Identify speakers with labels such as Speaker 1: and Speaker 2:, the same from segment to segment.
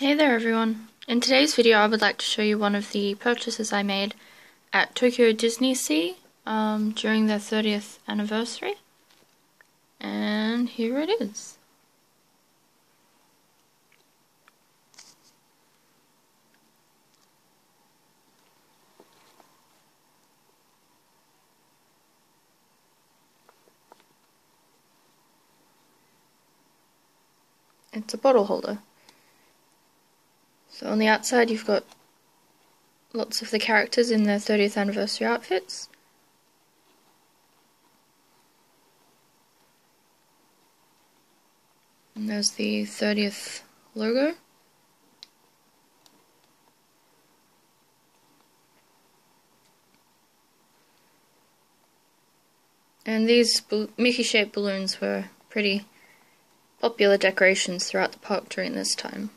Speaker 1: Hey there everyone! In today's video I would like to show you one of the purchases I made at Tokyo DisneySea um, during their 30th anniversary. And here it is. It's a bottle holder. So on the outside you've got lots of the characters in their 30th anniversary outfits. And there's the 30th logo. And these Mickey shaped balloons were pretty popular decorations throughout the park during this time.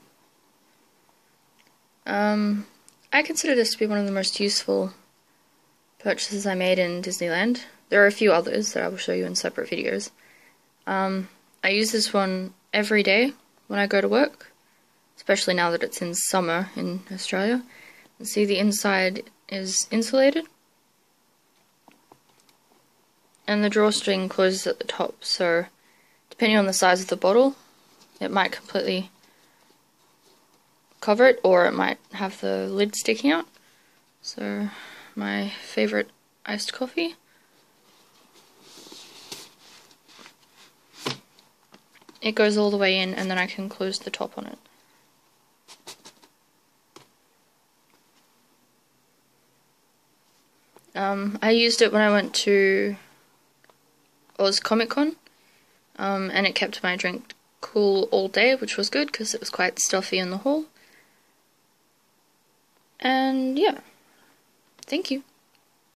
Speaker 1: Um, I consider this to be one of the most useful purchases I made in Disneyland. There are a few others that I will show you in separate videos. Um, I use this one every day when I go to work, especially now that it's in summer in Australia. You see the inside is insulated. And the drawstring closes at the top, so depending on the size of the bottle, it might completely cover it or it might have the lid sticking out. So my favorite iced coffee. It goes all the way in and then I can close the top on it. Um, I used it when I went to Oz Comic Con um, and it kept my drink cool all day which was good because it was quite stuffy in the hall. And yeah, thank you.